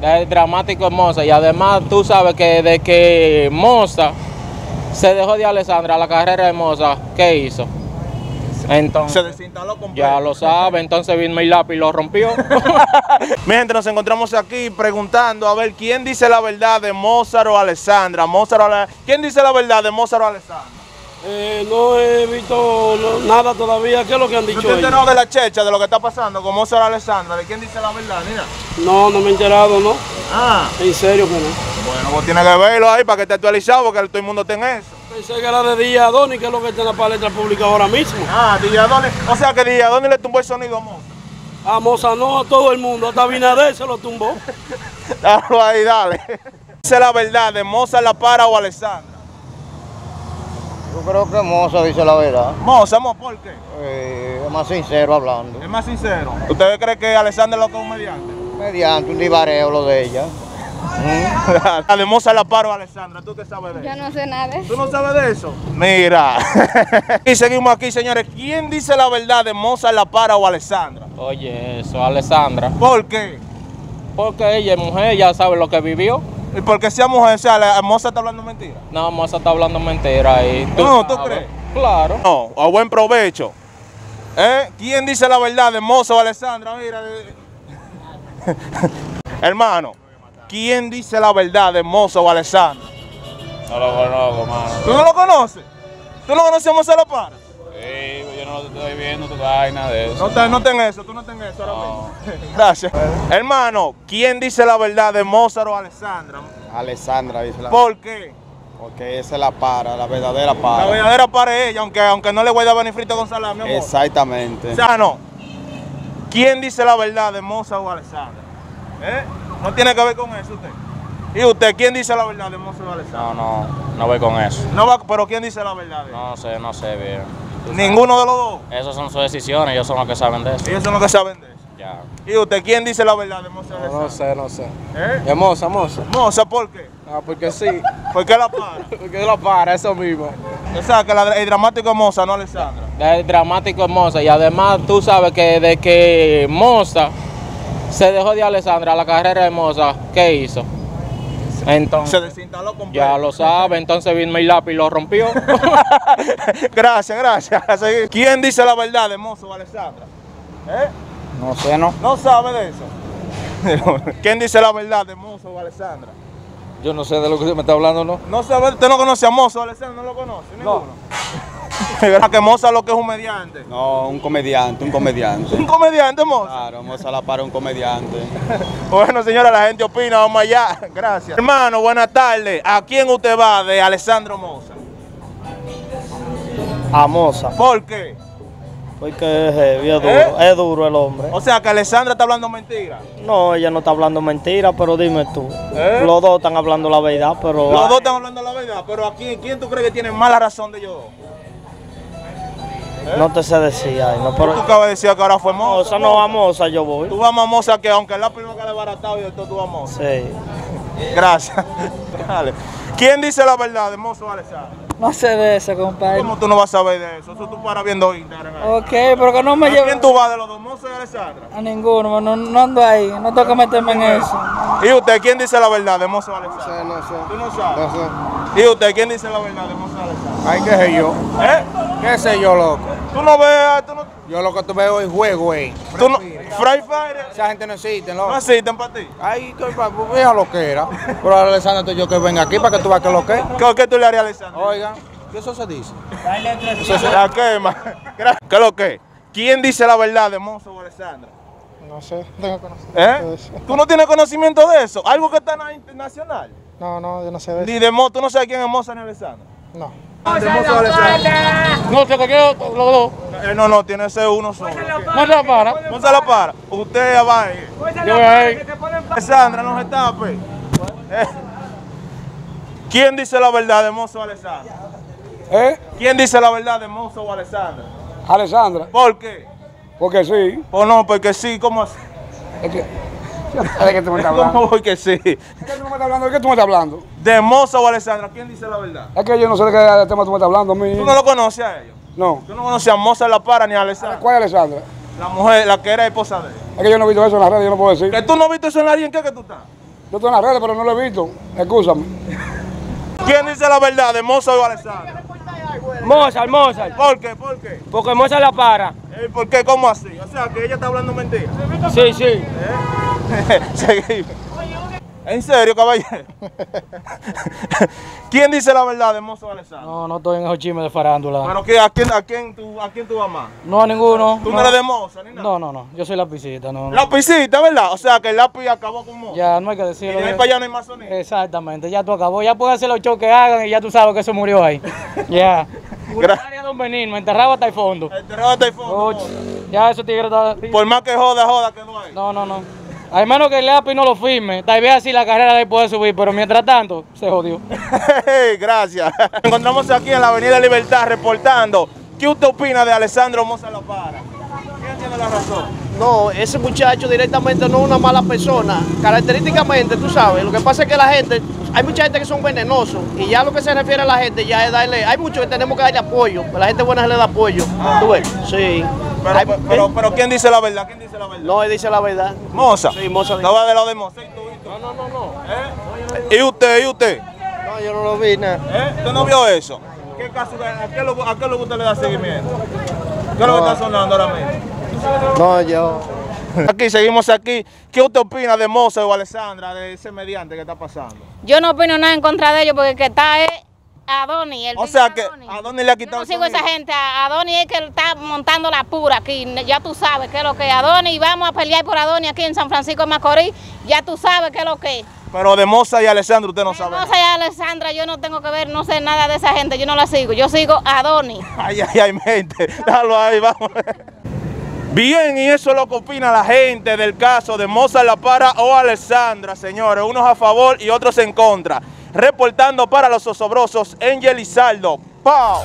de dramático hermosa y además tú sabes que de que Moza se dejó de Alessandra la carrera de Moza, ¿qué hizo? Se Entonces, desinstaló completo. ya lo sabe, entonces vino el lápiz y lo rompió. Mi gente, nos encontramos aquí preguntando a ver quién dice la verdad de Mozart o Alessandra. Mozart o Ale- ¿Quién dice la verdad de Mozart o Alessandra? Eh, no he visto no- nada todavía. ¿Qué es lo que han ¿Tú dicho te ellos? enterado de la checha, de lo que está pasando con Mozart Alessandra? ¿De quién dice la verdad? Mira. No, no me he enterado, ¿no? Ah, En serio que no. bueno, vos tienes que verlo ahí para que esté actualizado porque todo el mundo tenga eso. Pensé que era de día Doni, que es lo que está en la palestra pública ahora mismo. Ah, Dilladoni. O sea que Dilladoni le tumbó el sonido a Mozart. A Moza no, a todo el mundo. Hasta Binader se lo tumbó. Dalo ahí, dale. Dice la verdad de Mozart la para o Alessandra. Yo creo que Moza dice la verdad. Mozart, mo, ¿por qué? Eh, es más sincero hablando. Es más sincero. ¿Ustedes creen que Alessandra es lo que es un mediante? Mediante un divareo lo de ella. La de Mozart la para o Alessandra. ¿Tú qué sabes de eso? Yo no sé nada de eso. ¿Tú no sabes de eso? Mira. y seguimos aquí, señores. ¿Quién dice la verdad de Mozart la para o Alessandra? Oye, eso, Alessandra. ¿Por qué? Porque ella es mujer, ya sabe lo que vivió. Y porque sea mujer, o sea, la- Mozart está hablando mentira. No, Moza está hablando mentira ahí. No, ¿tú sabes. crees? Claro. No, a buen provecho. ¿Eh? ¿Quién dice la verdad de Mozart o Alessandra? Mira. de- Hermano, ¿quién dice la verdad de Mozart o Alessandra? No lo conozco, mano. ¿Tú no lo conoces? ¿Tú no conoces a Mozart la para? Viendo tu vaina de eso. No te, no ten eso, tú no ten eso ahora mismo. Gracias. Hermano, ¿quién dice la verdad de Mozart o Alessandra? Alessandra dice la ¿Por qué? Porque esa es la para, la verdadera para. La verdadera para ella, aunque, aunque no le voy a dar ni frito con salami, mi amor. Exactamente. O sea, no. ¿Quién dice la verdad de Mozart o Alessandra? ¿Eh? No tiene que ver con eso usted. ¿Y usted quién dice la verdad de Mozart o Alessandra? No, no, no voy con eso. No va, pero ¿quién dice la verdad? de No sé, no sé bien. Ninguno de los dos. Esas son sus decisiones, ellos son los que saben de eso. Ellos son los que saben de eso. Ya. ¿Y usted quién dice la verdad de Alessandra? No sé, no sé. ¿Eh? Es moza, moza. Mozart, ¿por qué? Ah, porque sí. ¿Por qué la para? Porque la para, eso mismo. O sea, que la- el dramático es Mozart, no Alessandra. de dramático hermosa y además tú sabes que de que Moza se dejó de Alessandra la carrera de Moza, ¿qué hizo? Se Entonces, desinstaló completo. ya lo sabe, entonces vino el lápiz y lo rompió. gracias, gracias. ¿Quién dice la verdad de Mozo o Alessandra? ¿Eh? No sé, no. ¿No sabe de eso? ¿Quién dice la verdad de Mozo o Alessandra? Yo no sé de lo que usted me está hablando, ¿no? No sabe, usted no conoce a Mozo o Alessandra, no lo conoce, ninguno. ¿Verdad que Moza lo que es un mediante? No, un comediante, un comediante. ¿Un comediante, Moza? Claro, Moza la para un comediante. Bueno, señora, la gente opina, vamos allá. Gracias. Hermano, buenas tardes. ¿A quién usted va de Alessandro Moza? A Moza, ¿Por qué? porque es heavy, es duro, ¿Eh? es duro el hombre. O sea, que Alessandra está hablando mentira. No, ella no está hablando mentira, pero dime tú. ¿Eh? Los dos están hablando la verdad, pero Los dos están hablando la verdad, pero aquí, ¿quién tú crees que tiene más la razón de ellos dos? No te sé decir. Ay, no, Tú pero acabas de decir que ahora fue Moza. Moza no va a Moza, yo voy. Tú vas a Moza que aunque el lápiz no quede baratado y todo tú vas a Moza. Sí. Gracias. Dale. ¿Quién dice la verdad de Mozo o Alessandra? No sé de eso, compadre. ¿Cómo tú no vas a saber de eso? Eso tú paras viendo Instagram. Ok, pero que no me ¿A lleve quién tú vas de los dos, Mozo y Alessandra? a ninguno, no, no ando ahí, no tengo que meterme en eso. ¿Y usted quién dice la verdad de Mozo Alessandra? No sé, ¿Tú no sabes? no sé. ¿Y usted quién dice la verdad de Mozo Alessandra? Ay, qué sé yo. ¿Eh? ¿Qué sé yo, loco? Tú no ves, tú no... Yo lo que tú veo es juego, güey. Tú no Fry Fire Esa gente no existe, loco. no existen para ti. Ay, estoy para vea lo que era. Pero ahora Alessandra, tú y yo que venga aquí para que tú veas que lo que es. ¿Qué, qué tú le harías a Alessandra? Oigan, ¿qué eso se dice? Eso se la quema. Gra- ¿Qué es lo que? ¿Quién dice la verdad de Mozo o Alessandra? No sé, tengo conocimiento ¿Eh? ¿Tú no tienes conocimiento de eso? ¿Algo que está en la internacional? No, no, yo no sé de Ni de ¿tú no sabes quién es Mozo ni Alessandra? No. No sé qué los dos. Eh, no, no, tiene ese uno solo. Más la para. Mozo la para. Usted va ahí. Yo voy ahí. Alessandra, no se tape. Eh. ¿Quién dice la verdad de Mozo o Alessandra? ¿Eh? ¿Quién dice la verdad de Mozo o Alessandra? Alessandra, ¿Por qué? porque sí. Pues no, porque sí, ¿cómo así? Es que. ¿De qué tú me estás hablando? ¿Cómo porque sí? ¿De qué tú me estás hablando? ¿De qué tú me estás hablando? ¿De Mozo o Alessandra? ¿Quién dice la verdad? Es que yo no sé de qué tema tú me estás hablando, mi. ¿Tú no lo conoces a ellos? No. ¿Tú no conoces a Moza La Para ni a Alessandra? ¿Cuál es Alessandra? La mujer, la que era esposa de él. Es que yo no he visto eso en las redes, yo no puedo decir. ¿Que tú no viste eso en la en qué que tú estás? Yo estoy en las redes, pero no lo he visto. Excúsame. ¿Quién dice la verdad de Mozart o Alessandra? Mozart, Mozart. ¿Por qué? ¿Por qué? Porque Mozart la para. Eh, ¿Por qué? ¿Cómo así? O sea, que ella está hablando mentira. Sí, sí. Seguimos. ¿En serio, caballero? ¿Quién dice la verdad de Mozart o Alessandra? No, no estoy en esos chismes de farándula. ¿Pero qué, a, quién, a, quién tú, a quién tú vas más? No, a ninguno. ¿Tú no, eres de Mozart ni nada? No, no, no. Yo soy la pisita, no. Lapicita, ¿verdad? O sea, que el lápiz acabó con Mozart. Ya, no hay que Y decirlo. de ahí para allá no hay más sonido. Exactamente, ya tú acabó. Ya puedes hacer los shows que hagan y ya tú sabes que eso murió ahí. Ya. Funeraria Don Benigno, enterrado hasta el fondo. Enterrado hasta el fondo, ya esos tigres está... Por más que joda, joda, que no hay. No, no, no. Al menos que el lápiz no lo firme, tal vez así la carrera de él puede subir, pero mientras tanto, se jodió. Gracias. Nos encontramos aquí en la Avenida Libertad reportando. ¿Qué usted opina de Alessandro Moza La Para? ¿Quién tiene la razón? No, ese muchacho directamente no es una mala persona. Característicamente, tú sabes, lo que pasa es que la gente, hay mucha gente que son venenosos y ya lo que se refiere a la gente ya es darle, hay muchos que tenemos que darle apoyo, pero la gente buena se le da apoyo. ¿Tú ves? Sí. Pero, Hay- pero, pero, ¿quién dice la verdad? ¿Quién dice la verdad? no, él dice la verdad. Moza. Sí, Moza. No va de lado de Moza. ¿Y tú, y tú? No, no, no, no. ¿Eh? ¿Y usted? ¿Y usted? No, yo no lo vi nada. ¿Eh? ¿Usted no vio eso? ¿Qué caso, a, qué lo, ¿A qué es lo que usted le da seguimiento? ¿Qué es lo que está sonando ahora mismo? No, yo. Aquí, seguimos aquí. ¿Qué usted opina de Moza o Alessandra, de ese mediante que está pasando? Yo no opino nada en contra de ellos porque el que está es Adoni. El O sea que Adoni. a le ha Yo quitado no el sigo a esa gente. A Adoni es que está montando la pura aquí. Ya tú sabes qué es lo que es Adoni. Y vamos a pelear por Adoni aquí en San Francisco de Macorís. Ya tú sabes qué es lo que es. Pero de Moza y Alessandro usted no sabe. No sé, Alessandra, yo no tengo que ver, no sé nada de esa gente. Yo no la sigo. Yo sigo a Adoni. Ay, ay, ay, mente. Déjalo ahí, vamos. Bien, y eso es lo que opina la gente del caso de Moza La Para o Alessandra, señores. Unos a favor y otros en contra. Reportando para los osobrosos, Angel Izaldo. ¡Pau!